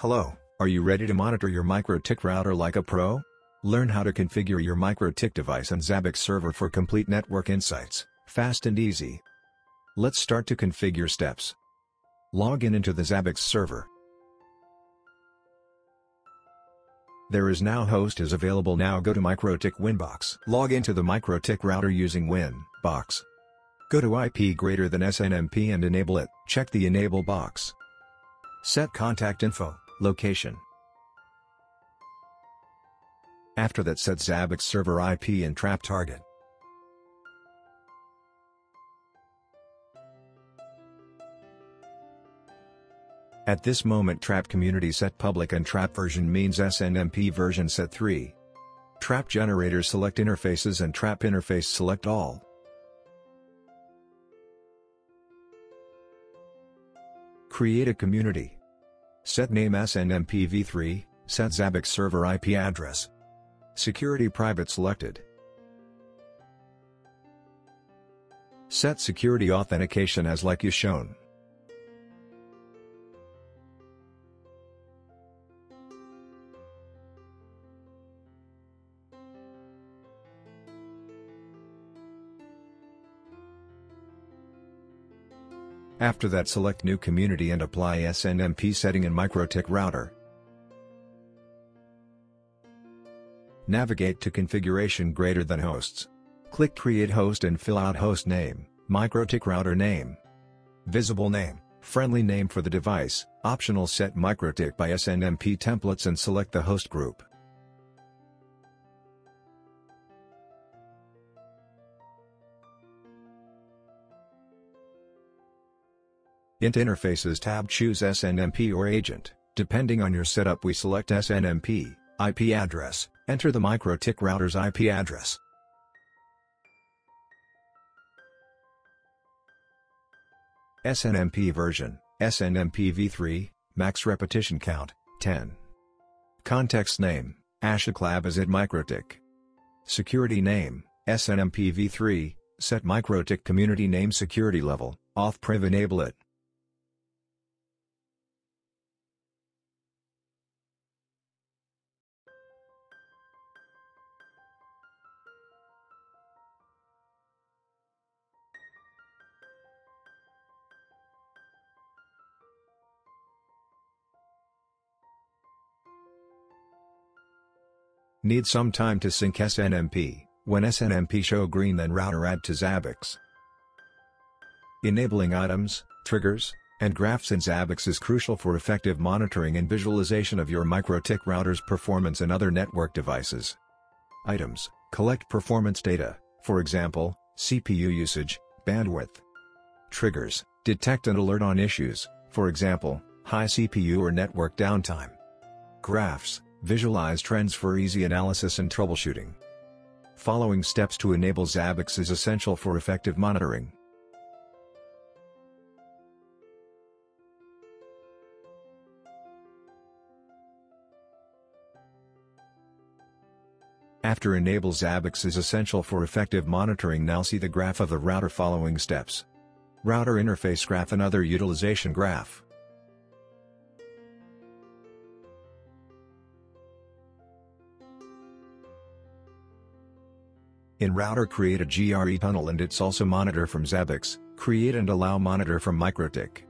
Hello, are you ready to monitor your MikroTik router like a pro? Learn how to configure your MikroTik device and Zabbix server for complete network insights, fast and easy. Let's start to configure steps. Log in into the Zabbix server. There is now host is available now go to MikroTik Winbox. Log into the MikroTik router using Winbox. Go to IP greater than SNMP and enable it, check the enable box. Set contact info, location. After that set Zabbix server IP and trap target. At this moment trap community set public and trap version means SNMP version set 3. Trap generator select interfaces and trap interface select all. Create a community. Set name SNMP v3, set Zabbix server IP address. Security private selected. Set security authentication as like you shown. After that select new community and apply SNMP setting in MikroTik router. Navigate to configuration greater than hosts. Click create host and fill out host name, MikroTik router name. Visible name, friendly name for the device, optional set MikroTik by SNMP templates and select the host group. Int Interfaces tab choose SNMP or agent, depending on your setup we select SNMP, IP address, enter the MikroTik router's IP address. SNMP version, SNMP v3, max repetition count, 10. Context name, Ashiclab is it MikroTik. Security name, SNMP v3, set MikroTik community name security level, auth priv enable it. Need some time to sync SNMP, when SNMP show green then router add to Zabbix. Enabling items, triggers, and graphs in Zabbix is crucial for effective monitoring and visualization of your MikroTik router's performance and other network devices. Items, collect performance data, for example, CPU usage, bandwidth. Triggers, detect and alert on issues, for example, high CPU or network downtime. Graphs, Visualize trends for easy analysis and troubleshooting. Following steps to enable Zabbix is essential for effective monitoring. After enable Zabbix is essential for effective monitoring now see the graph of the router following steps. Router interface graph and other utilization graph. In router create a GRE tunnel and it's also monitor from Zabbix, create and allow monitor from MikroTik.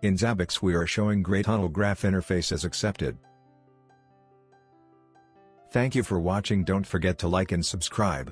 In Zabbix we are showing GRE Tunnel Graph interface as accepted. Thank you for watching don't forget to like and subscribe.